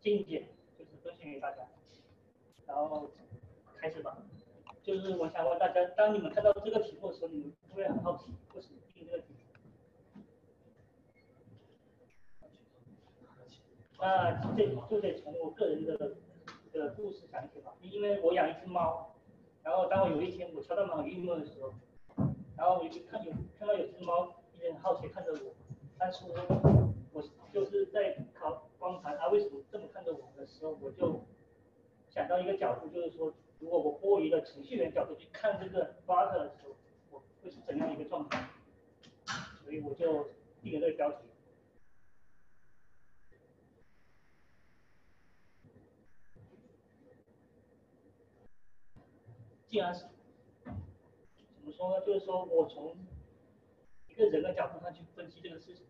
见解，就是分享给大家，然后开始吧。就是我想问大家，当你们看到这个题目的时候，你们会不会很好奇，为什么定这个题？那这就得从我个人的的故事讲起吧。因为我养一只猫，然后当我有一天我敲到猫郁闷的时候，然后我就看有看到有只猫一直很好奇看着我，但是我我就是在考观察他为什么这么看着我的时候，我就想到一个角度，就是说。如果我过于的程序员角度去看这个 Flutter 的时候，我会是怎样一个状态？所以我就定了这个标题。既然是怎么说呢？就是说我从一个人的角度上去分析这个事情。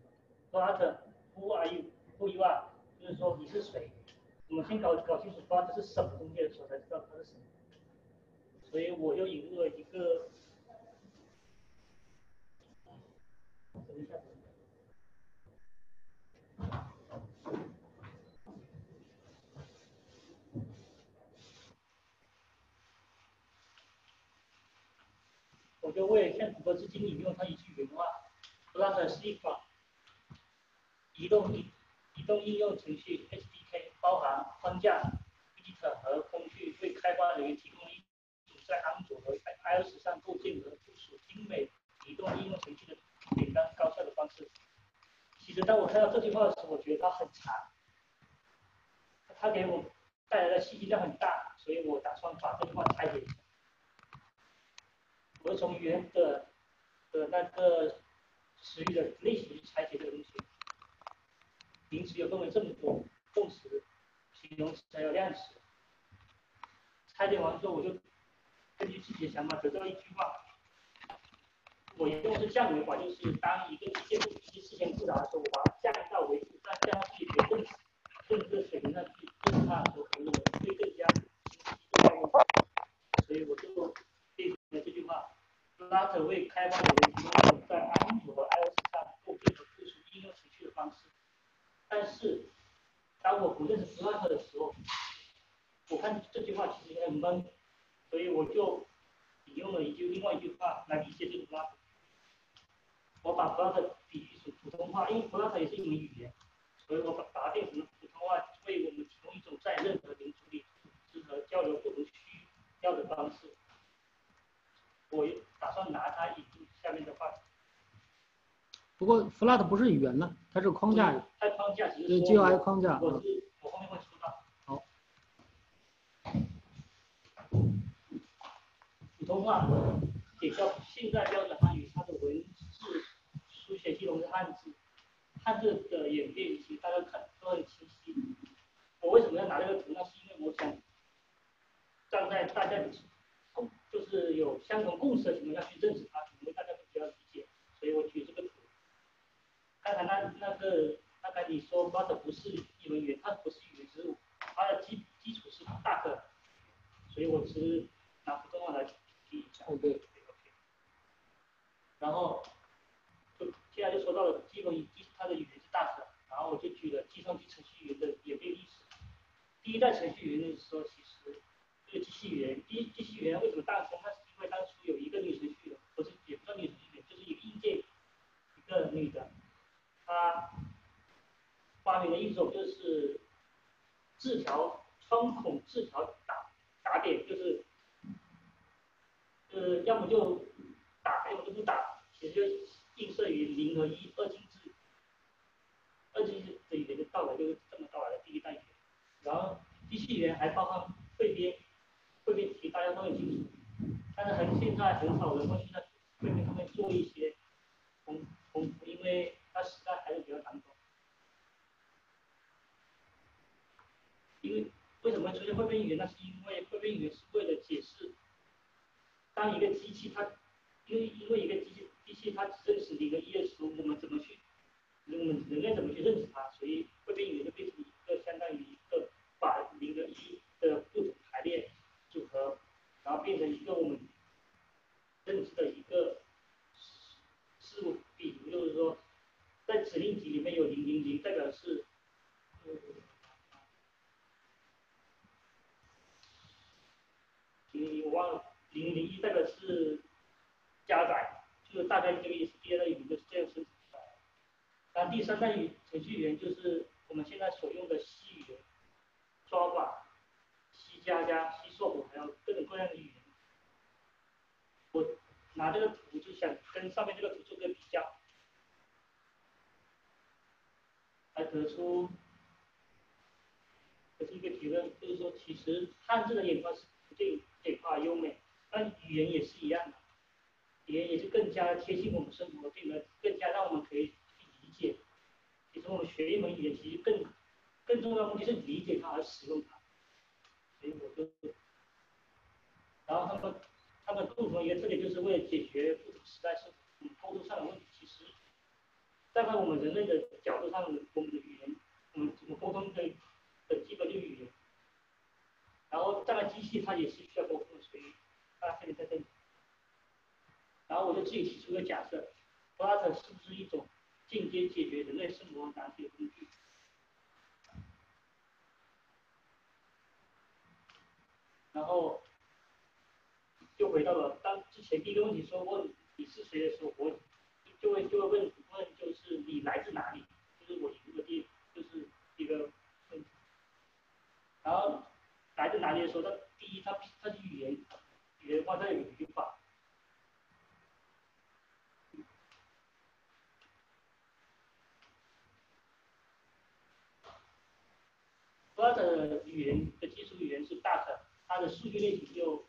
Flutter，Who are you？Who you are？就是说你是谁？我们先搞搞清楚 Flutter 是什么东西的时候，才知道它是什么。所以我又引入了一个，我就为向谷歌资金引用它一句原话：，Flutter 是一款移动力移动应用程序 SDK，包含框架、Editor 和工具，为开发人员提供一。在安卓和 iOS 上构建和部署精美移动应用程序的简单高效的方式。其实当我看到这句话的时候，我觉得它很长，它给我带来的信息量很大，所以我打算把这句话拆解一下。我从原的的那个词语的类型去拆解这个东西。名词又分为这么多，动词、形容词还有量词。拆解完之后，我就。根据自己的想法得到一句话，我用的是降维法，就是当一个机械机器事先复杂的时候，我把它降到为负，再降到自己的动词，甚至水平上去用它的时候，可能会更加清晰所以我就列出了这句话：Flutter 为开发者提供在安卓和 iOS 上构建和部署应用程序的方式。但是，当我不认识 Flutter 的时候，我看这句话其实很闷。所以我就引用了一句另外一句话来理解这个 Flutter。我把 Flutter 比喻成普通话，因为 Flutter 也是一门语言，所以我把把它变成了普通话，为我们提供一种在任何民族里组织和交流我们需要的方式。我打算拿它引入下面的话。不过 Flutter 不是语言呢，它是框架。它框架其实。对，GUI 框架。我是我后面会。普通话也叫现在标准汉语，它的文字书写系统是汉字，汉字的演变其实大家看都很清晰。我为什么要拿这个图？那是因为我想站在大家共就是有相同共识的情况下去认识它，因为大家会比较理解，所以我举这个图。刚才那那个刚才你说 Flutter 不是一门语言，它不是语言植入，它的基基础是大的，所以我只是拿普通话来。哦对，OK。然后，就现在就说到了基本语，它的语言是大的，然后我就举了计算机程序员的演变历史。第一代程序员的时候，其实这个机器语言，第一机器语言为什么诞生？那是因为当初有一个女程序员，不是也不叫女程序员，就是一个硬件，一个女的，她发明了一种就是字条穿孔字条打打点，就是。呃，要么就打，要么就不打，其实映射于零和一二进制，二进制的语言的到来就是这么到来的第一代语言。然后机器语言还包括汇编，汇编题大家都很清楚，但是很现在很少人会去在汇编上面做一些功功夫，因为它实在还是比较难懂。因为为什么出现汇编语言？那是因为汇编语言是为了解释。当一个机器它，因为因为一个机器机器它只认识零和一的时候，我们怎么去，我们人类怎么去认识它？所以汇编语言就变成一个相当于一个把零和一的不同排列组合，然后变成一个我们认知的一个事物。比如就是说，在指令集里面有零零零，代表是，零零一代表是加载，就是大概这个意思。第二代语言。就是这样生成出来。然后第三代语程序员就是我们现在所用的 C 语言、Java、C 加加、C 硕普，还有各种各样的语言。我拿这个图就想跟上面这个图做个比较，来得出。这是一个结论，就是说，其实汉字的演化是不对的简化优美，但语言也是一样的，语言也是更加贴近我们生活，变得更加让我们可以去理解。其实我们学一门语言，其实更更重要的目的是理解它而使用它。所以我就，然后他们他们共同一个特点，就是为了解决不同时代是沟通上的问题。其实站在我们人类的角度上，我们的语言，我们怎么沟通的？的基本的语言，然后这个机器它也是需要沟通的，所以它可以在这里。然后我就自己提出一个假设，Flutter 是不是一种间接解决人类生活难题的工具？然后就回到了当之前第一个问题说问你是谁的时候，我就会就会问问就是你来自哪里？就是我一个第就是一个问题。然后来自哪里的时候，它第一，它它是语言，语言化它有语法。它的语言的基础语言是 Dart，它的数据类型就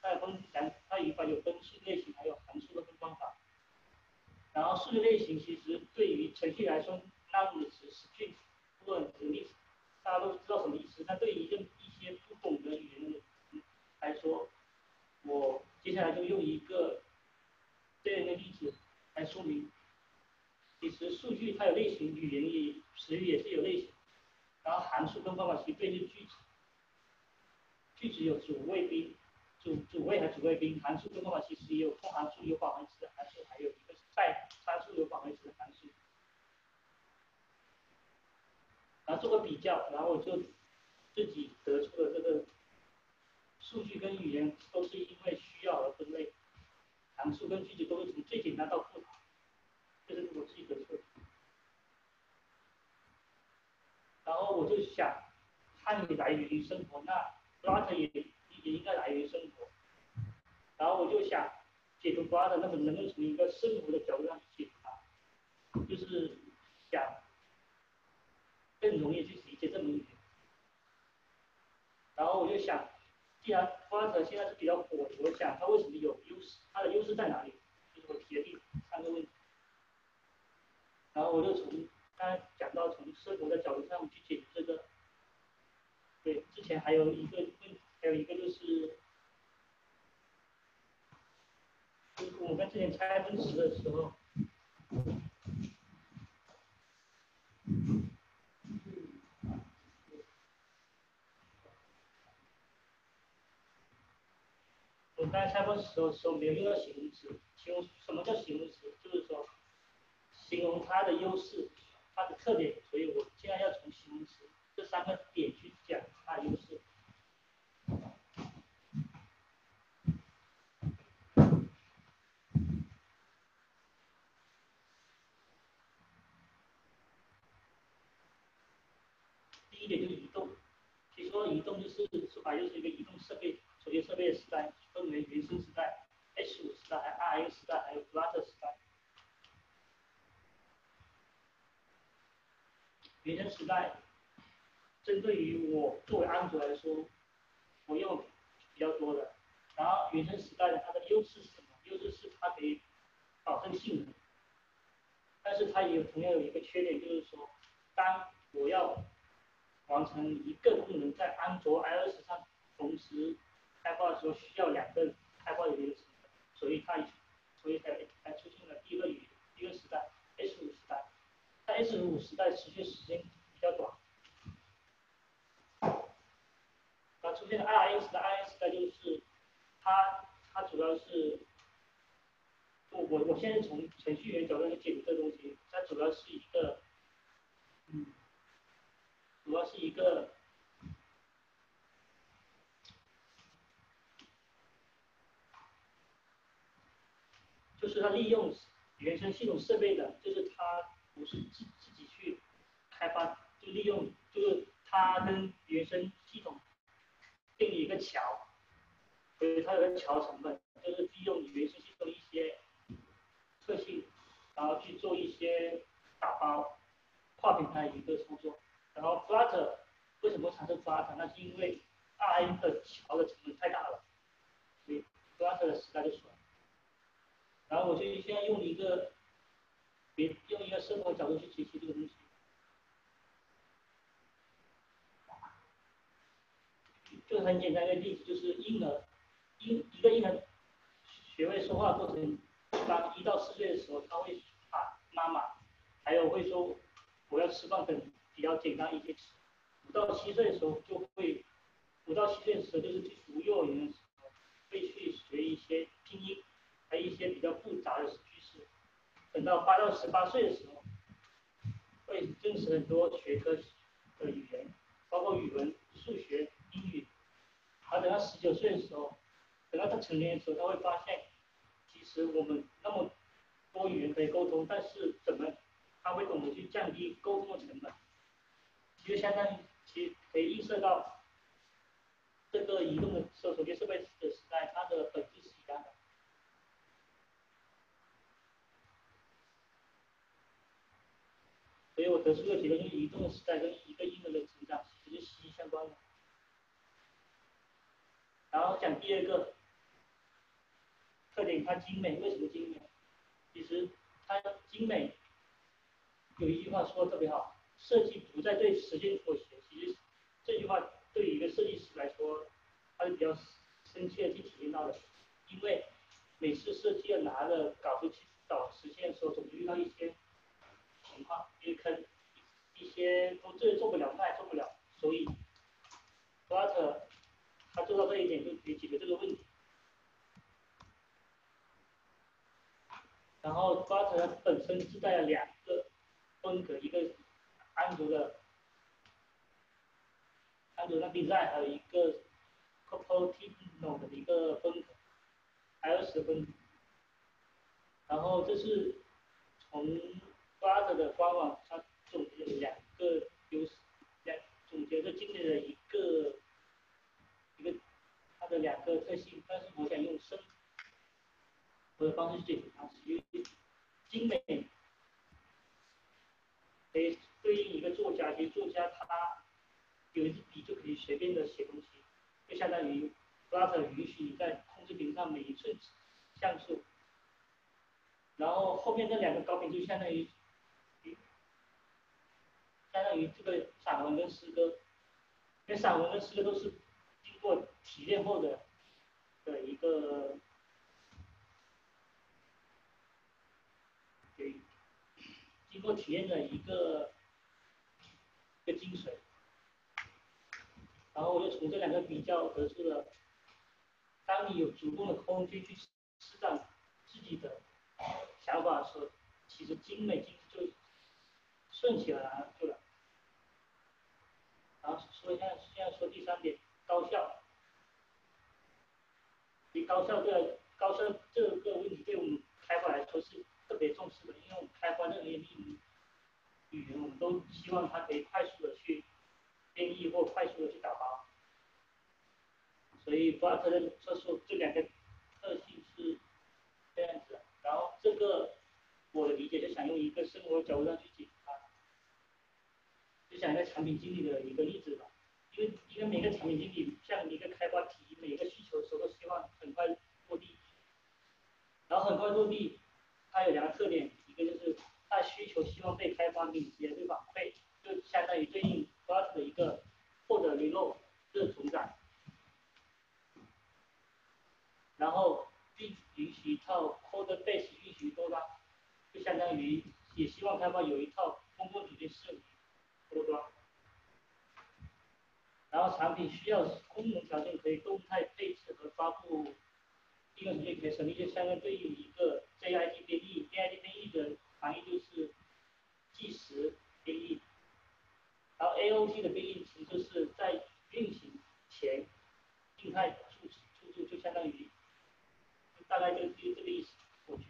它分两，它语法有分数据类型，还有函数的分方法。然后数据类型其实对于程序来说，那么的词是句子，或者是历史。大家都知道什么意思？那对于一个些不懂的语言来说，我接下来就用一个这样的例子来说明。其实数据它有类型，语言也词语也是有类型。然后函数跟方法其实对应句子，句子有主谓宾，主主谓还主谓宾。函数跟方法其实也有空函数，有返回词的函数，还有一个是带参数有返回词的函数。然后做个比较，然后我就自己得出的这个数据跟语言都是因为需要而分类，函数跟句子都是从最简单到复杂，这是我自己得出的。然后我就想，汉语来源于生活，那 Flutter 也也应该来源于生活。然后我就想解读拉丁那么能不能从一个生活的角度上去解读它？就是想。更容易去理解这门语言。然后我就想，既然 Flutter 现在是比较火的，我想它为什么有优势？它的优势在哪里？就是我提的第三个问题。然后我就从刚才讲到从生活的角度上去解决这个。对，之前还有一个问，还有一个就是，就是我们之前拆分词的时候。我刚才拆分时候时候没有用到形容词，形容什么叫形容词？就是说，形容它的优势、它的特点，所以我现在要从形容词这三个点去讲它的优势。第一点就是移动，其实说移动就是说白就是一个移动设备。手机设备的时代分为原生时代、H5 时代、还有 RX 时代，还有 Flutter 时代。原生时代，针对于我作为安卓来说，我用比较多的。然后原生时代的它的优势是什么？优势是它可以保证性能，但是它也有同样有一个缺点，就是说，当我要完成一个功能在安卓 iOS 上同时。开发的时候需要两个开发的一个成本，所以它，所以才才出现了第一个语第一个时代 S 五时代，但 S 五时代持续时间比较短，那出现了 I S 时代，I S 时代就是它它主要是，我我我现在从程序员角度去解读这东西，它主要是一个，嗯，主要是一个。就是它利用原生系统设备的，就是它不是自自己去开发，就利用就是它跟原生系统建立一个桥，所以它有个桥成本，就是利用原生系统一些特性，然后去做一些打包跨平台一个操作。然后 Flutter 为什么产生 Flutter？那是因为 RN 的桥的成本太大了，所以 Flutter 的时代就出来。然后我就现在用一个别用一个生活角度去解析这个东西，就很简单一个例子，就是婴儿婴一个婴儿学会说话过程，一般一到四岁的时候，他会喊妈妈，还有会说我要吃饭等比较简单一些词。五到七岁的时候就会，五到七岁的时候就是去读幼儿园的时候，会去学一些拼音，还有一些比较复杂的句式。等到八到十八岁的时候，会认识很多学科的语言，包括语文、数学、英语。而等到十九岁的时候，等到他成年的时候，他会发现，其实我们那么多语言可以沟通，但是怎么他会懂得去降低沟通的成本？其实相当于。其实可以映射到这个移动的手机设备的时代，它的本质是一样的。所以我得出个结论，就是移动时代跟一个婴儿的成长其实是息息相关的。然后讲第二个特点，它精美，为什么精美？其实它精美，有一句话说的特别好，设计不再对时间妥协。其实这句话对于一个设计师来说，他是比较深切的去体验到的，因为每次设计要拿着稿子去找实现的时候，总是遇到一些情况，一些坑，一些都这做不了，那也做不了，所以 Flutter 他做到这一点就可以解决这个问题。然后 Flutter 本身自带了两个风格，一个安卓的。安卓的 design，还有一个 Cupertino 的一个风格，iOS 的风格。然后这是从 Flutter 的官网，它总结了两个优势，两总结的精美的一个一个它的两个特性，但是我想用生活的方式去解决它，因为精美可以对应一个作家，其实作家他。有一支笔就可以随便的写东西，就相当于 Flutter 允许你在控制屏上每一寸像素，然后后面那两个高频就相当于，相当于这个散文跟诗歌，因为散文跟诗歌都是经过提炼后的的一个，对，经过体验的一个一个精髓。然后我就从这两个比较得出了，当你有足够的空间去施展自己的想法的时候，其实精美精就顺起来了，对了。然后说一下，现在说第三点，高效。你高效这高效这个问题对我们开发来说是特别重视的，因为我们开发任何一个语言，我们都希望它可以快速的去。编译或快速的去打包，所以 Flutter 的特殊这两个特性是这样子。然后这个我的理解就想用一个生活角度上去解释它，就讲一个产品经理的一个例子吧。因为因为每个产品经理像一个开发提每个需求的时候都希望很快落地，然后很快落地，它有两个特点，一个就是它需求希望被开发敏捷被反馈，就相当于对应。Flutter 的一个获得遗漏热重载，然后并允许一套 Code Base 运行多端，就相当于也希望开发有一套公共组件适多端。然后产品需要功能条件可以动态配置和发布，应用程序可以省略，就相当于对应一个 JID 编译，JID 编译的含义就是计时编译。然后 AOC 的编译其实就是在运行前静态数据，数就相当于，大概就就这个意思，我觉。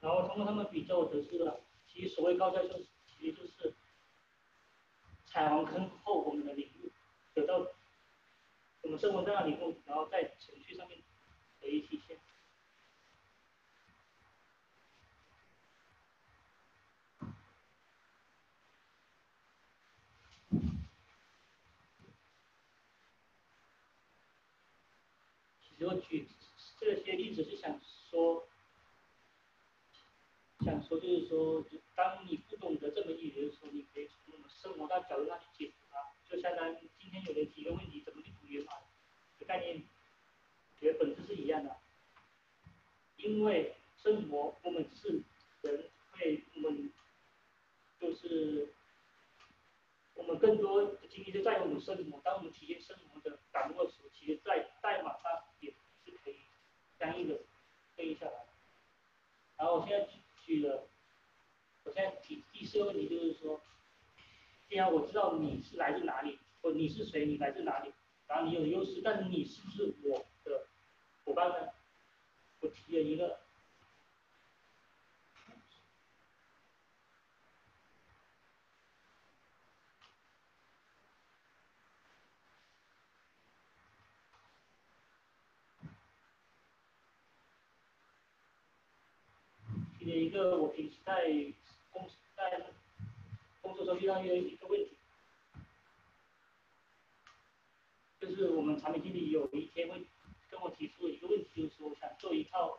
然后通过他们比较，我得知了，其实所谓高效就是也就是踩完坑后我们的领悟得到我们生活在那里后，然后在程序上面得以体现。其实我举这些例子是想说。想说就是说，当你不懂得这门语言的时候，你可以从我们生活到角度上去解读它。就相当于今天有人提个问题，怎么去读语法的概念，其本质是一样的。因为生活，我们是人，会我们就是我们更多的精力是在于我们生活。当我们体验生活的感悟的时候，其实在代码上也是可以相应的对应下来。然后我现在。去了，我现在提第四个问题就是说，既然我知道你是来自哪里，或你是谁，你来自哪里，然后你有优势，但是你是不是我的伙伴呢？我提了一个。的一个我平时在公在工作中遇到一个一个问题，就是我们产品经理有一天会跟我提出一个问题，就是说想做一套，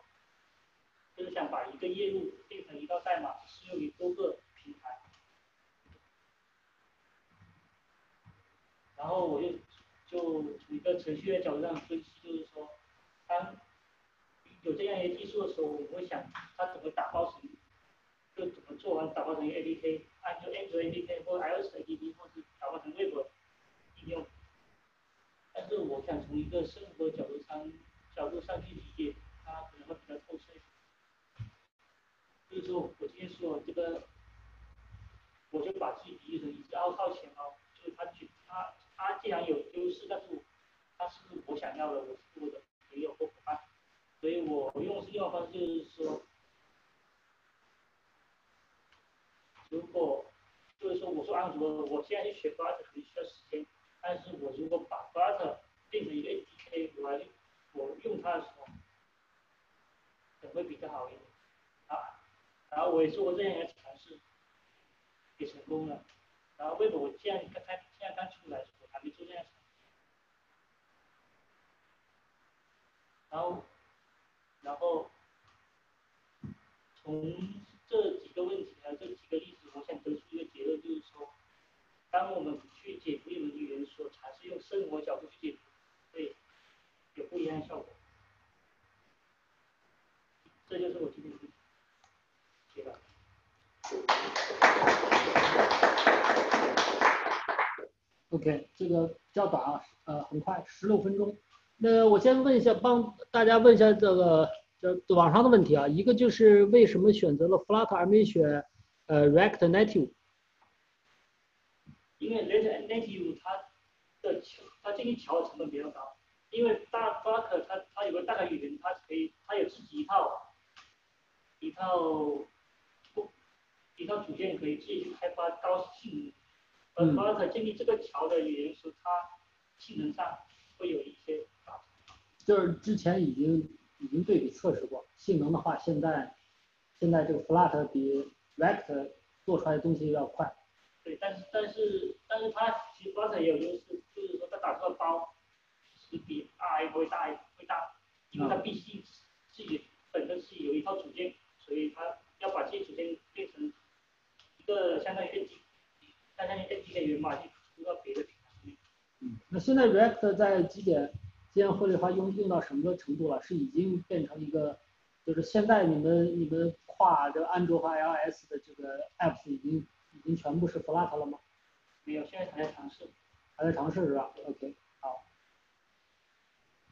就是想把一个业务变成一套代码，适用于多个平台。然后我就就从一个程序员角度上分析，就是说，当有这样一个技术的时候，我会想它怎么打包成，就怎么做完打包成 APK，按照 Android APK 或 iOS APK，或是打包成 Web 应用。但是我想从一个生活角度上角度上去理解，它可能会比较透彻。就是说我今天说这个，我就把自己比喻成一只凹套钱包，就是它举它它既然有优势，但是它是我想要的，我是我的朋友或伙伴。所以我用的是另外方式，就是说，如果就是说，我说安卓，我现在去学 Flutter 可能需要时间，但是我如果把 Flutter 变成一个 APK，我来我用它的时候，可能会比较好一点啊。然后我也做过这样一个尝试，也成功了。然后为什么我现在刚才现在刚出来，我还没做这样尝试。然后。然后，从这几个问题啊，这几个例子，我想得出一个结论，就是说，当我们去解读一门语言的时候，尝试用生活角度去解读，会有不一样的效果。这就是我今天的结论。OK，这个比较短啊，呃，很快，十六分钟。那我先问一下，帮大家问一下这个这网上的问题啊，一个就是为什么选择了 Flutter 而没选呃 React Native？因为 React Native 它的桥，它建立桥的成本比较高，因为大 Flutter 它它有个大概语言，它可以它有自己一套一套一套组件可以自己去开发高性能，而 Flutter 建立这个桥的语言时，它性能上会有一些。就是之前已经已经对比测试过性能的话，现在现在这个 Flutter 比 React 做出来的东西要快。对，但是但是但是它其实 Flutter 也有优势，就是说它打出的包是比 R 会大会大，因为它毕竟自己本身是有一套组件，所以它要把这些组件变成一个相当于 A G，相当于 A G 的源码去输到别的平台上面。嗯，那现在 React 在几点？现在绘类化用用到什么程度了？是已经变成一个，就是现在你们你们跨这安卓和 iOS 的这个 apps 已经已经全部是 Flutter 了吗？没有，现在还在尝试，还在尝试是吧？OK，好，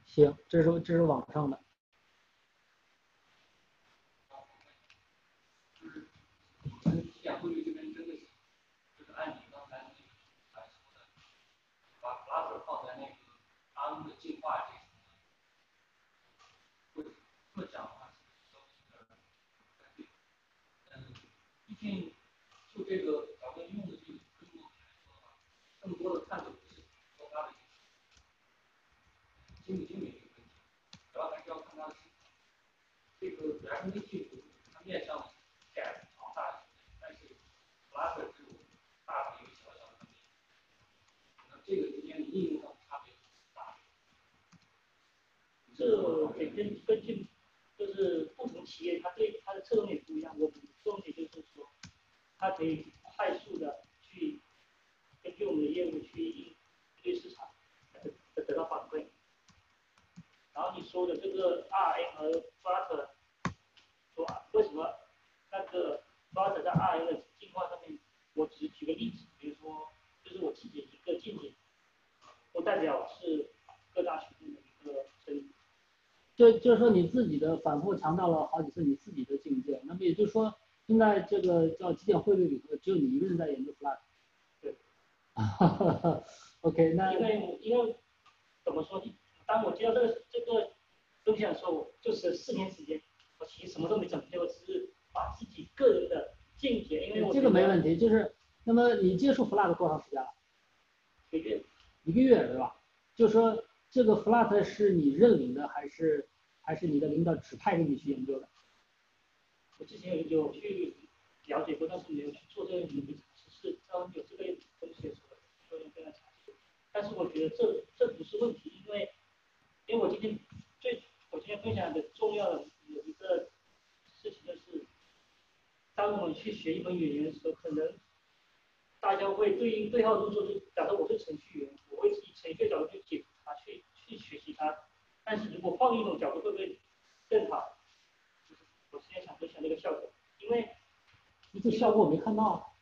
行，这是这是网上的。嗯，就这个咱们用。说你自己的反复强调了好几次你自己的境界，那么也就是说现在这个叫极简汇率里头只有你一个人在研究 Flutter。对。OK，那因为因为怎么说？当我接到这个这个东西的时候，就是四年时间，我其实什么都没整，我只是把自己个人的见解，因为我这个没问题，就是那么你接触 Flutter 多长时间了？一个月。一个月对吧？就是说这个 Flutter 是你认领的，还是还是你的领导指派给你去研究的？我之前有有去了解过，但是没有去做这个研究，只是当有这个东西的时候，做一个尝试。但是我觉得这这不是问题，因为因为我今天最我今天分享的重要的有一个事情就是，当我们去学一门语言的时候，可能大家会对应对号入座，就假设我是程序员，我会以程序员角度去解读它，去去学习它。但是如果换一种角度，会不会更好？就是我今天想分享那个效果，因为这效果我没看到。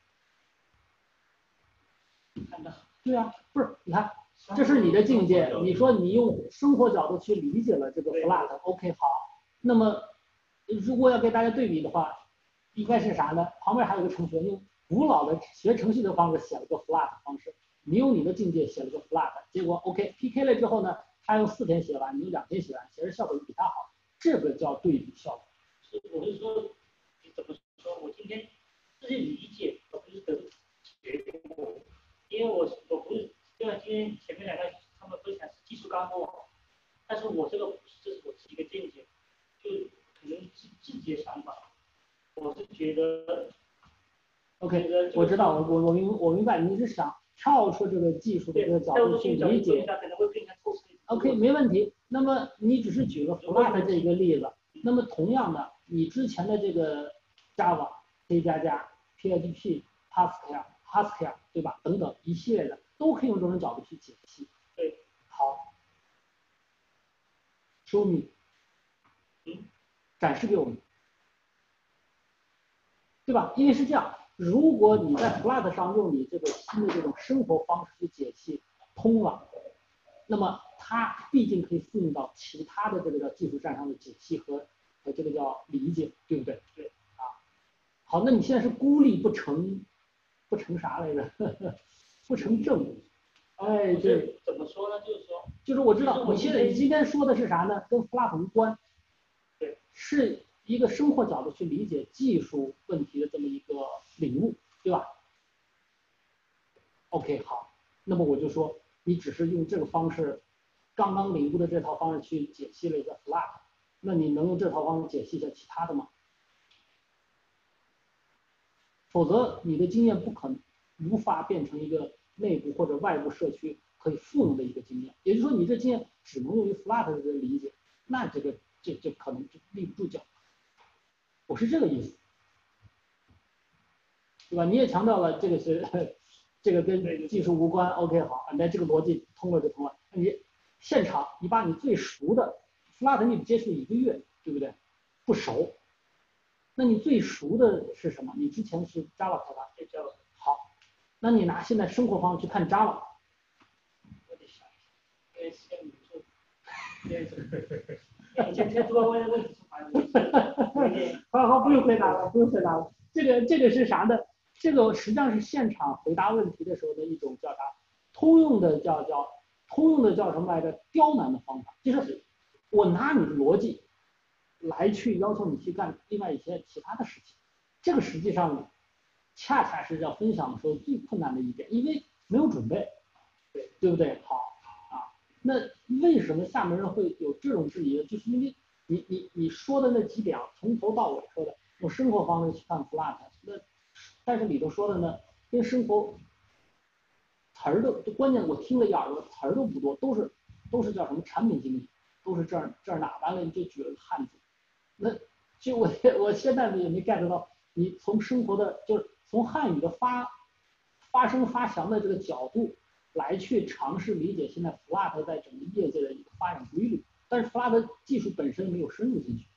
看到。对啊，不是，你看。这是你的境界，你说你用生活角度去理解了这个 flat，OK 好。那么如果要给大家对比的话，应该是啥呢？旁边还有个程序员用古老的学程序的方式写了个 flat 方式，你用你的境界写了个 flat，结果 OK PK 了之后呢，他用四天写完，你用两天写完，其实效果就比他好，这个叫对比效果。是，我是说，你怎么说？我今天自己理解，我不是得结果，因为我我不是。就像今天前面两个他们分享是技术干货，但是我这个这是我自己的见解，就可能自自己的想法，我是觉得，OK，我知道，我我我明我明白你是想跳出这个技术的这个角度去理解，OK，没问题。那么你只是举了 Flat 这个例子，那么同样的，你之前的这个 Java、C 加加、PHP、Haskell、Haskell 对吧？等等一系列的。都可以用这种角度去解析。对，好，show me，嗯，展示给我们，对吧？因为是这样，如果你在 Flat 上用你这个新的这种生活方式去解析通了，那么它毕竟可以复用到其他的这个叫技术站上的解析和和这个叫理解，对不对？对，啊，好，那你现在是孤立不成，不成啥来着？不成正，哎，对怎么说呢？就是说，就是我知道，我现在你今天说的是啥呢？跟 Flat 无关，对，是一个生活角度去理解技术问题的这么一个领悟，对吧？OK，好，那么我就说，你只是用这个方式，刚刚领悟的这套方式去解析了一个 Flat，那你能用这套方式解析一下其他的吗？否则你的经验不可能无法变成一个。内部或者外部社区可以复用的一个经验，也就是说，你这经验只能用于 Flat 的理解，那这个这这可能就立不住脚。我是这个意思，对吧？你也强调了这个是这个跟技术无关，OK 好，那这个逻辑通了就通了。那你现场你把你最熟的 Flat 你接触一个月，对不对？不熟，那你最熟的是什么？你之前是 Java 开发，对 Java。那你拿现在生活方式去看 Java，我得想一下，因为现在你做，以前天主播问问题是 好好不用回答了，不用回答了。这个这个是啥呢？这个实际上是现场回答问题的时候的一种叫啥？通用的叫叫通用的叫什么来着？刁难的方法，就是我拿你的逻辑来去要求你去干另外一些其他的事情，这个实际上。恰恰是要分享的时候最困难的一点，因为没有准备，对对不对？好啊，那为什么厦门人会有这种质疑？就是因为你你你说的那几点啊，从头到尾说的用生活方式去看 Flat，但是里头说的呢，跟生活词儿都关键，我听了一耳朵，词儿都不多，都是都是叫什么产品经理，都是这儿这儿哪，完了你就举了个汉字，那就我我现在也没 get 到，你从生活的就是从汉语的发发声发祥的这个角度来去尝试理解现在 Flat 在整个业界的一个发展规律，但是 Flat 技术本身没有深入进去，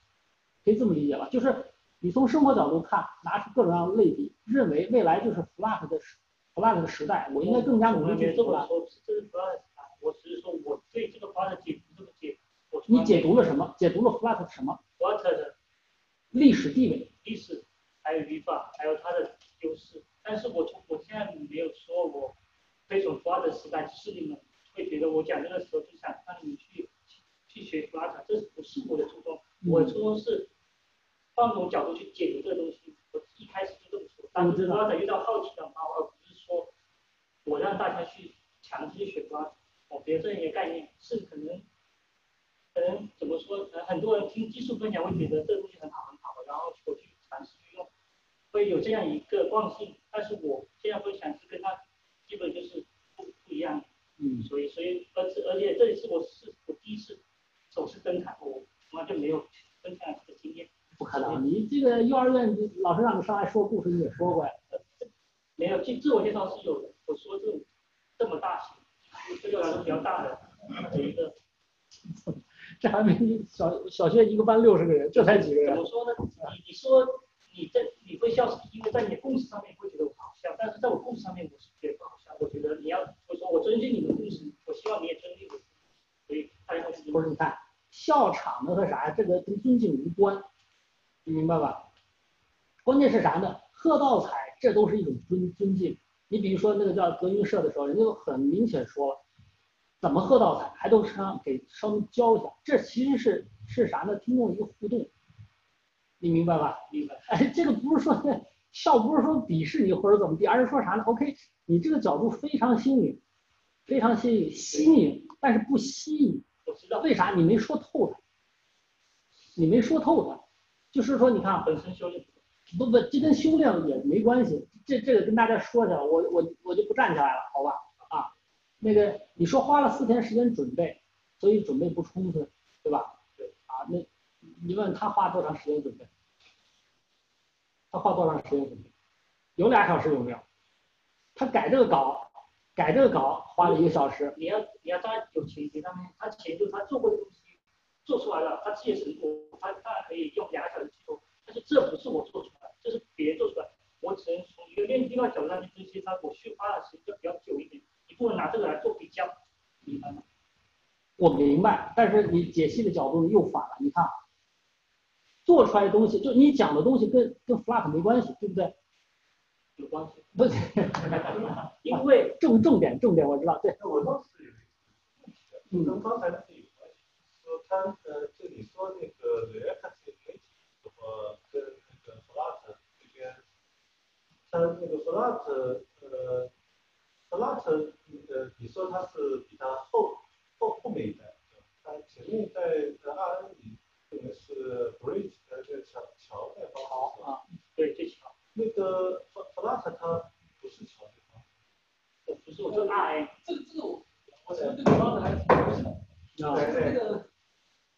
可以这么理解吧？就是你从生活角度看，拿出各种各样的类比，认为未来就是 Flat 的时 Flat 的时代，我应该更加努力去这么 Flat。说，这是 Flat 时代我只是说我对这个 Flat 解读这么解，我你解读了什么？解读了 Flat 什么？Flat 的历史地位。历史，还有语法，还有它的优势。但是我从我现在没有说我推崇 Flat 时代，只是你们会觉得我讲这个时候就想让你们去去学 Flat，这不是我的初衷。我的初衷是换种角度去解读这个东西。我一开始当我知道 Flat 遇到好奇的猫，而不是说我让大家去强制去学。我觉得这一个概念是可能。可能怎么说？可能很多人听技术分享会觉得这个东西很好很好，然后我去尝试去用，会有这样一个惯性。但是我现在分享是跟他基本就是不不一样的，嗯，所以所以而且而且这一次我是我第一次首次登台，我从来就没有分享你这个幼儿园老师让你上来说故事，你也说过呀。没有自自我介绍是有的。我说这种这么大型，对我来说比较大的的一个。这还没你小小学一个班六十个人，这才几个人怎么？说呢？你你说你在你会笑，是因为在你的故事上面会觉得我好笑，但是在我故事上面我是觉得不好笑。我觉得你要我说我尊敬你的故事，我希望你也尊敬我，所以大家会不是，你看笑场子和啥，这个跟尊敬无关，你明白吧？关键是啥呢？喝倒彩，这都是一种尊尊敬。你比如说那个叫德云社的时候，人家都很明显说了，怎么喝倒彩，还都是让给稍微教一下，这其实是是啥呢？听众一个互动，你明白吧？明白。哎，这个不是说笑，不是说鄙视你或者怎么地，而是说啥呢？OK，你这个角度非常新颖，非常新颖，新颖，但是不吸引。我知道为啥？你没说透它，你没说透它，就是说，你看，本身修炼不不，这跟修炼也没关系，这这个跟大家说去了，我我我就不站起来了，好吧？啊，那个你说花了四天时间准备，所以准备不充分，对吧？对。啊，那你问他花多长时间准备？他花多长时间准备？有俩小时有没有？他改这个稿，改这个稿花了一个小时，你要你要当有前提，他们他前就是他做过的东西做出来了，它自己的成果，它当然可以用两个小时去做，但是这不是我做出来的，这是别人做出来的，我只能从一个练兵的角度上去分析它，我去花的时间就比较久一点，你不能拿这个来做比较，明白吗？我明白，但是你解析的角度又反了。你看啊，做出来的东西，就你讲的东西跟跟 flat 没关系，对不对？有关系，不，因为重重点重点我知道，对，那我倒是有一个问题的，嗯跟刚才说他呃，就你说那个 React Native 的话，跟那个 Flat 这边，它那个 Flat 呃，Flat 呃，你说它是比它后后后面一代，它前面一代呃 RN 里用的是 Bridge 呃这个桥桥那方好，啊，对这桥，那个 Flat 它不是桥这方不是我说 R N，这个这个我我其实对 Flutter 还挺熟悉的。啊，就是那个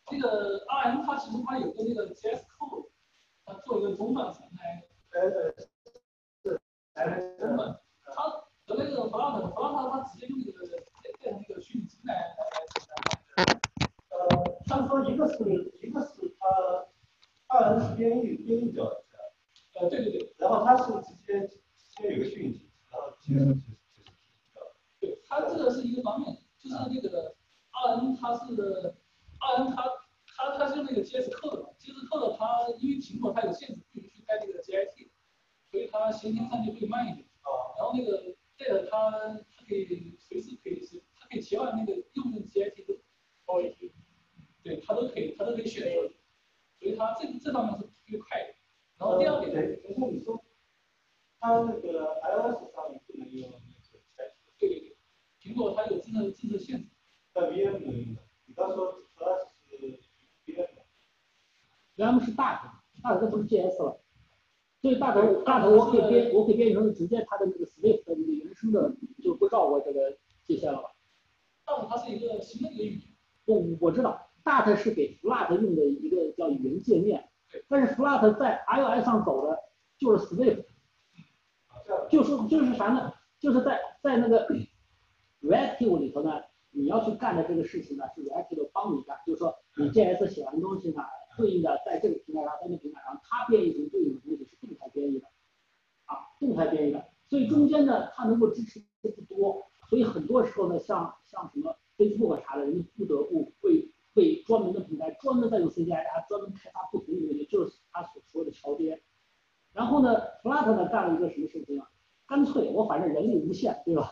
这个 RM 它其实它有个那个 JS Code，它做一个中转层来呃呃，是，哎中转，它和那个 Flutter Flutter 它直接用那个变变成那个虚拟机来来来来。呃，他们说一个是一个是它 RM 是编译编译掉的，呃，对对对。然后它是直接直接有个虚拟机，然后其实其实其实掉的。对，它这个是一个方面，就是那个 RM 它是 RM 它它它是用那个 JS Code 嘛，JS Code 它因为苹果它有限制，不允许带那个 JIT，所以它先天上就会慢一点。啊，然后那个 Data 它它可以随时可以是，它可以切换那个用的 GIT 都高一些，对，它都可以，它都可以选择，所以它这这方面是特别快的。然后第二点，对，等一下你说，它那个 iOS 上面不能用那个 Chat，对对对，苹苹果它有政策政策限制。在 VM 里面的，你刚说 Plus 是 VM 的，VM 是大头，大头它不是 GS 了。所以大头大头我可以编，我可以编译成直接它的那个 Swift 的那个原生的，就不绕过这个界限了吧？但是它是一个新的一个语言。不，我知道，Dart 是给 Flat 用的一个叫语言界面对，但是 Flat 在 iOS 上走的就是 Swift，啊这样就是就是啥呢？就是在在那个 Reactive 里头呢，你要去干的这个事情呢，是 Reactive 帮你干，就是说你 JS 写完东西呢，对应的在这个平台上，在那个平台上，它编译成对应的东西是动态编译的，啊，动态编译的，所中间呢，它能够支持的不多，所以很多时候呢，像像什么 Facebook 啥的，人家不得不为为专门的平台专门在用 CGI，专门开发不同的东西，就是他所说的桥边。然后呢，Flat 呢干了一个什么事情啊？干脆我反正人力无限，对吧？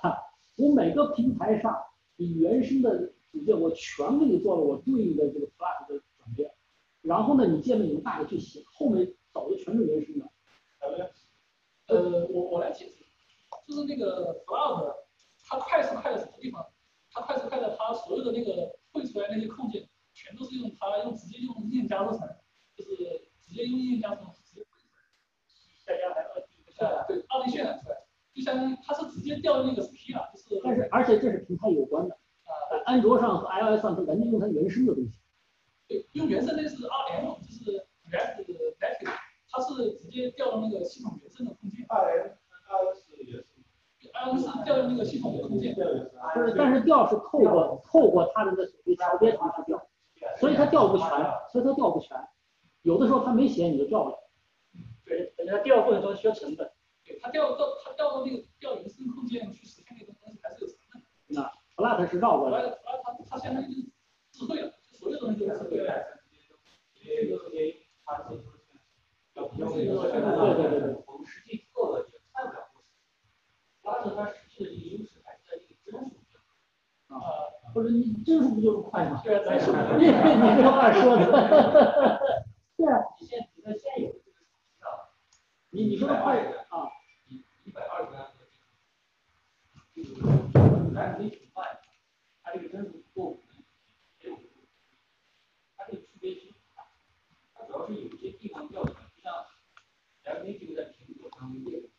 我每个平台上你原生的组件我全给你做了我对应的这个 Flat 的转变，然后呢，你界面由大的去写，后面走的全是原生的。还有呃，我我来解释，就是那个 Cloud，它快是快在什么地方？它快是快在它所有的那个绘出来那些控件，全都是用它用直接用硬件加速成，就是直接用硬件加速直接绘出下家还二 D 来。呃，对，二 D 渲染出来，就相当于它是直接调那个 Spira，就是但是而且这是平台有关的，啊，呃安卓上和 iOS 上它人家用它原生的东西。对，用原生那是 RM，就是 React Native，它是直接调那个系统原生的空间。二 M 二 S 也是 iOS 调用那个系统的空间。这样也是不是，但是调是透过透过它的那所谓桥边程序调，所以它调不全，所以它调不全。有的时候它没写你就调不了。对，等它调过程中需要成本。对，它调到它调到那个调原生空间去实现那个东西还是有成本的。那是绕过来的。它它相当于就是智慧了，所有东西都是智慧了。这个也它自己要不要对对对对我们实际做了也看不了多少。拉着它实际的这个优势还是在这个帧数上。啊，或者你帧数不就是快吗？对啊，咱是你你这话说的，对啊，你现你在现有的这个手机上，你你说的快啊，一一百二十个 M 的这个，这个来没挺慢，它这个帧数不够，也有它这个区别其实不大，它主要是有些地方调出来，就像 M 这个在苹果上面列的，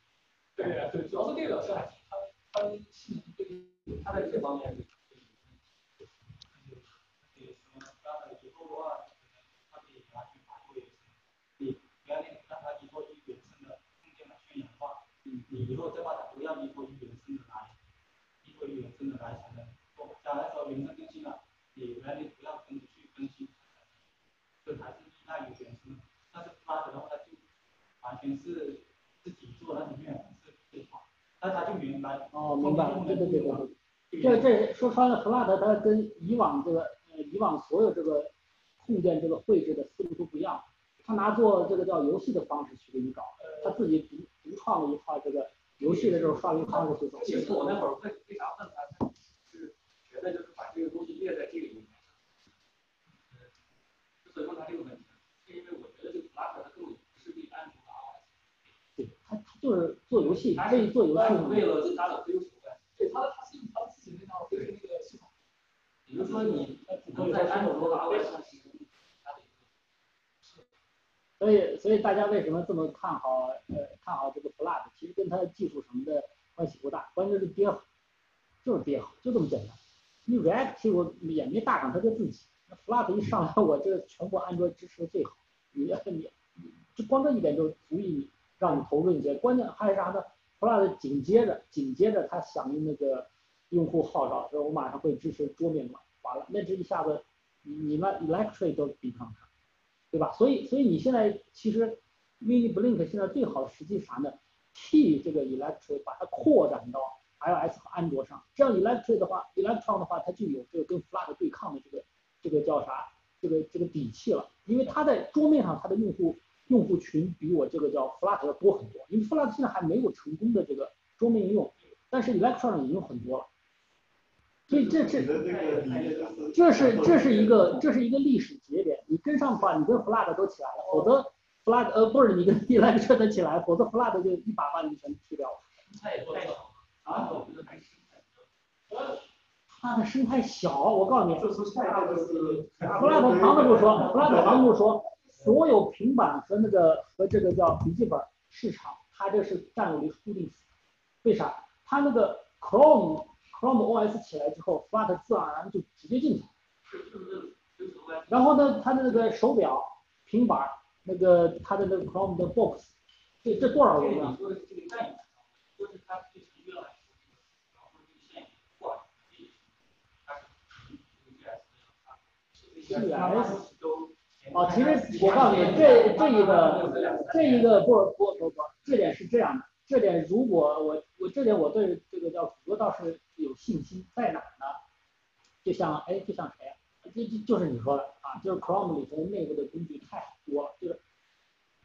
对啊对，主要是列表上它它性能对它在这方面是可以有也什么刚才以后的话，可能它可以拿去把这个你原来让它以后以原生的空间来宣扬化，你你以后再把它不要以后以原生的来，以后以原生的来才能做。假如说原生更新了，你原来不要跟着去更新，这还是依赖于原生的。但是 Flutter 的话，它就完全是自己做那种渲染是最好，但它就原来对对对对对。这这说穿了，Flat 它跟以往这个呃以往所有这个控件这个绘制的思路都不一样，他拿做这个叫游戏的方式去给你搞，他自己独独创了一套这个游戏的这种刷屏方式去走。其实我那会儿为为啥问他，就是觉得就是把这个东西列在这个里面，呃，之所以问他这个问题，是因为我觉得这个 Flutter 它根本不是为安卓的 iOS，对，他他就是做游戏，为做游戏嘛。为了它的追求呗。对它它是用它自己那套那个系统。比如说你能在安卓和 iOS 上形成它的一个所以所以大家为什么这么看好呃看好这个 Flat？其实跟它的技术什么的关系不大，关键是跌好，就是跌好，就这么简单。你 Reactive 也没大涨，它就自己。那 Flat 一上来，我这全国安卓支持的最好，你你就光这一点就足以让你投入一些。关键还是啥呢？Flat 紧接着紧接着它响应那个用户号召，说我马上会支持桌面端，完了，那这一下子你你们 Electric 都比不上它，对吧？所以所以你现在其实 Mini Blink 现在最好的时机啥呢？替这个 Electric 把它扩展到 iOS 和安卓上，这样 Electric 的话，Electron 的话，它就有这个跟 Flat 对抗的这个这个叫啥？这个这个底气了，因为它在桌面上它的用户用户群比我这个叫 Flat 要多很多，因为 Flat 现在还没有成功的这个桌面应用，但是 Electron 已经很多了，所以这这这是这是一个这是一个历史节点，你跟上的话，你跟 Flat 都起来了，否则 Flat 呃不是你跟 Electron 得起来，否则 Flat 就一把把你全踢掉了。它的生态小，我告诉你，就是下一个就是弗拉特旁的不说，弗拉特旁不说，所有平板和那个和这个叫笔记本市场，它这是占有率是固定死。为啥？它那个 Chrome Chrome OS 起来之后，Flat 自然而然就直接进去。然后呢，它的那个手表、平板，那个它的那个 Chrome 的 Box，这这多少这容量？哦，其实我告诉你，这这一个这一个不不不不，这点是这样的，这点如果我我这点我对这个叫谷歌倒是有信心，在哪呢？就像哎，就像谁啊？就就就是你说的啊，就是 Chrome 里头内部的工具太多了，就是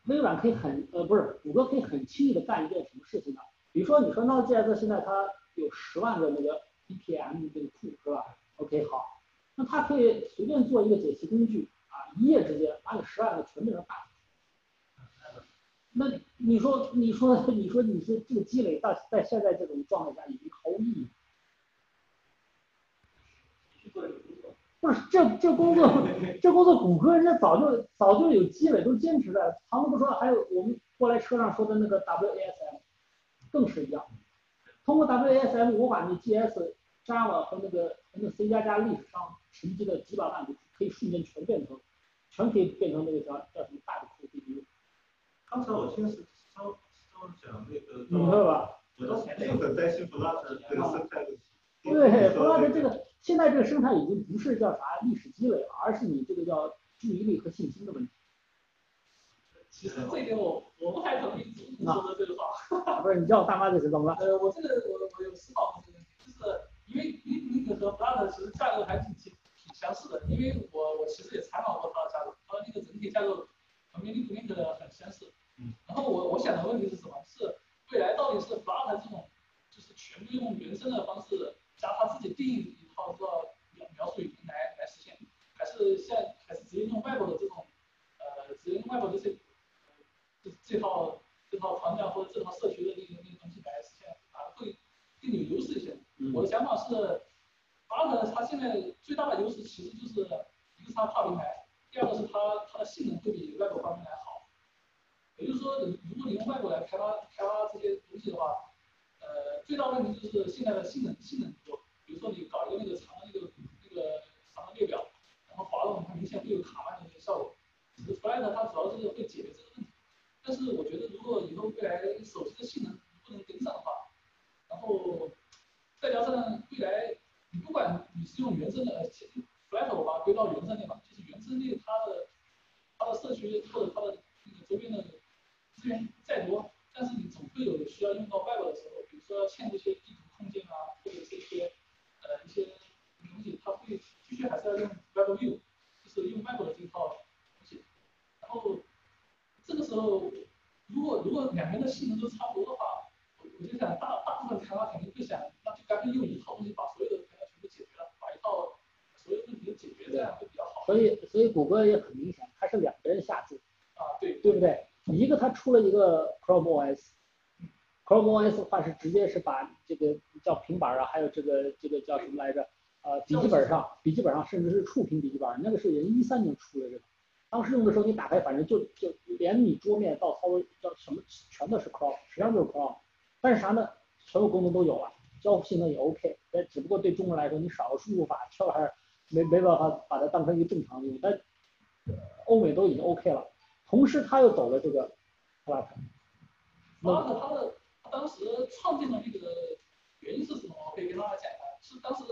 微软可以很呃不是谷歌可以很轻易的干一件什么事情呢？比如说你说 Node.js 现在它有十万个那个 BPM 这个库是吧？OK 好，那它可以随便做一个解析工具，一夜之间把你十万个全变成大。那你说你说你说你说这个积累到在现在这种状态下已经毫无意义。不是这这工作，这工作谷歌人家早就早就有积累，都坚持的。唐总不说，还有我们过来车上说的那个 WASM，更是一样。通过 WASM，我把那 GS、Java 和那个和那 C 加加历史上沉积的几百万个可以瞬间全变成，全可以变成那个叫叫什么大的库 CPU，刚才我听是讲那个，你明白吧？我倒是很担心 Flutter 这个生态问题。对，这个现在这个生态已经不是叫啥历史积累了，而是你这个叫注意力和信心的问题。其实这一点我我不太同意朱总说的这个话。不是你叫我大妈就是怎么了？呃，我这个我我有思考过这个问题，就是因为和 Flutter 其实架构还挺挺挺相似的，因为我我其实也参考过它的架构，它的那个整体架构和 Mini to Link 很相似。嗯。然后我我想的问题是什么？是未来到底是 Flutter 这种就是全部用原生的方式加他自己定义一套这个描描述语言来来实现，还是像还是直接用 Web 的这种呃直接用 Web 这些呃这这套这套框架或者这套社区的那个那个东西来实现，啊会更有优势一些。嗯我的想法是，巴特它现在最大的优势其实就是一个是它跨平台，第二个是它它的性能会比 Web 方面来好。也就是说，如果你用 Web 来开发开发这些东西的话，呃，最大问题就是现在的性能性能不够。比如说你搞一个那个长的那个那个长的列表，然后滑动它明显会有卡慢的那个效果。只是 Flat 它主要是会解决这个问题。但是我觉得如果以后未来手机的性能不能跟上的话，然后再加上未来你不管你是用原生的，呃，其实 Flutter 我把它归到原生类嘛，就是原生类它的它的社区或者它的那个周边的资源再多，但是你总会有需要用到 Web 的时候，比如说要嵌入一些地图空间啊，或者是一些呃一些东西，它会继续还是要用 Web View，就是用 Web 的这套东西。然后这个时候，如果如果两边的性能都差不多的话，我我就想大大部分开发肯定会想，那就干脆用一套东西把所有的开发全部解决了，把一套所有问题都解决，这样会比较好。所以所以谷歌也很明显，它是两个人下注，啊，对对不对？一个它出了一个 Chrome OS，Chrome OS 的话是直接是把这个叫平板啊，还有这个这个叫什么来着？呃，笔记本上笔记本上甚至是触屏笔记本，那个是人一三年出的这个，当时用的时候你打开反正就就连你桌面到操作叫什么全都是 Chrome，实际上就是 Chrome，但是啥呢？所有功能都有了，交互性能也 OK，但只不过对中国来说，你少个输入法，这玩意儿没没办法把它当成一个正常的用，但欧美都已经 OK 了。同时，他又走了这个 Flutter，巴特他的他当时创建的那个原因是什么？我可以跟大家讲一下。是当时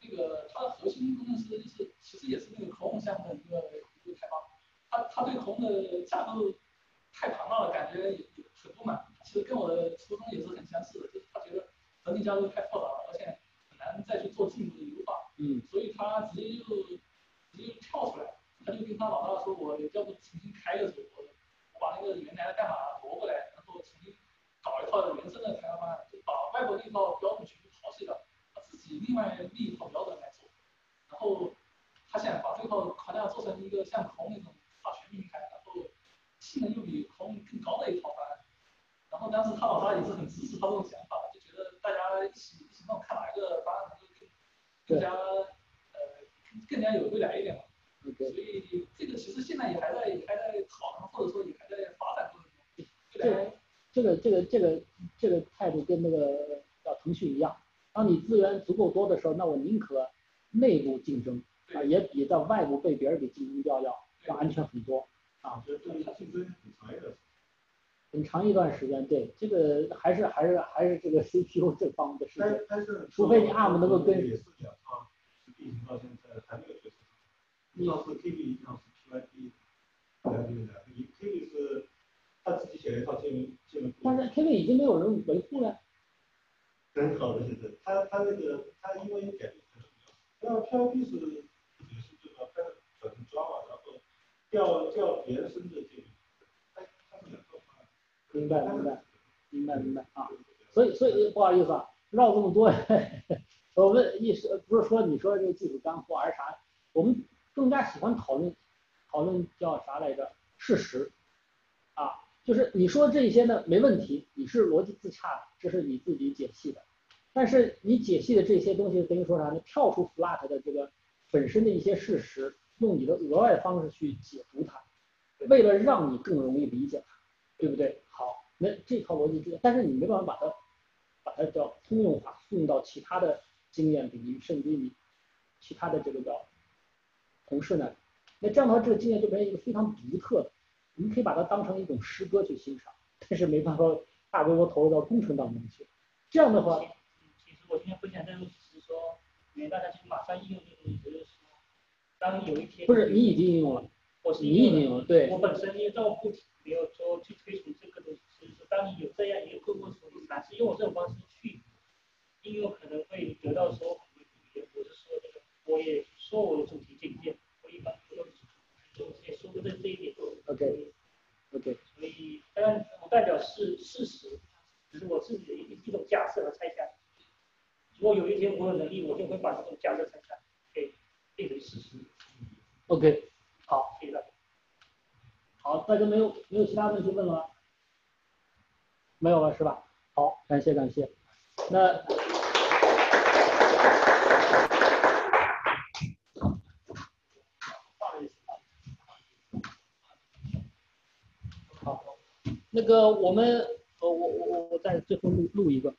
那个它的核心工程师就是其实也是那个 Chrome 项目的一个一个开发，他他对可控的架构太庞大了，感觉也很不满。其实跟我的初衷也是很相似的，就是他觉得整体架构太复杂了，而且难再去做进一步的优化。嗯，所以他直接就直接就跳出来，他就跟他老大说，我要不重新开个组，我我把那个原来的代码挪过来，然后重新搞一套原生的开发方案，就把外国那套标准全部抛弃了，他自己另外另一套标准来做。然后他想把这套框架做成一个像 Chrome 那种大全平台，然后性能又比 Chrome 更高的一套方案。然后当时他老大也是很支持他这种想法，就觉得大家一起一起弄，看哪一个方案能够更更更加呃更加有未来一点嘛。所以这个其实现在也还在还在讨论，或者说也还在发展过程中。未来这个这个这个这个态度跟那个叫腾讯一样，当你资源足够多的时候，那我宁可内部竞争啊，也比在外部被别人给竞争掉要要安全很多。我觉得这个竞争很长一段时间。很长一段时间，对这个还是还是还是这个 CPU 这方面的事情。但但是除非你 ARM 能够跟也是两套是并行到现在还没有决策。一套是 KB，一套是 PYP，两个两个，一 KB 是他自己写了一套界面界面库，但是 KB 已经没有人维护了，很好的现在，他他那个他因为改变还是比较少，那 PYP 是也是这个开始转成 Java，然后调调原生的界面，他他是两套方案。明白明白明白明白啊。所以所以不好意思啊，绕这么多，我们意思不是说你说这个技术干货，而是啥？我们更加喜欢讨论讨论叫啥来着？事实啊，就是你说这些呢没问题，你是逻辑自洽的，这是你自己解析的。但是你解析的这些东西等于说啥呢？跳出 flat 的这个本身的一些事实，用你的额外方式去解读它，为了让你更容易理解它，对不对？好，那这套逻辑之，但是你没办法把它把它叫通用化，用到其他的经验领域，甚至于你其他的这个叫同事呢，那这样的话，这个经验就变成一个非常独特的，我们可以把它当成一种诗歌去欣赏，但是没办法大规模投入到工程当中去。这样的话，其实我今天分享这个只是说，因为大家去马上应用这个东西，就是说，当有一天不是你已经应用了，我是你已经有对我本身因为这种不停没有说去推崇这个东西，所以说当你有这样一个困惑的时候，你尝试用我这种方式去应用，可能会得到收获也不是说这个，我也说我的主题简介，我一般不用就也说过这这一点。OK OK，所以当然不代表是事实，只是我自己的一一种假设和猜想。如果有一天我有能力，我就会把这种假设猜想给变成事实。OK，好，谢谢大家。好，大家没有没有其他问题问了吗？没有了是吧？好，感谢感谢。那好，那个我们呃我我我我再最后录录一个。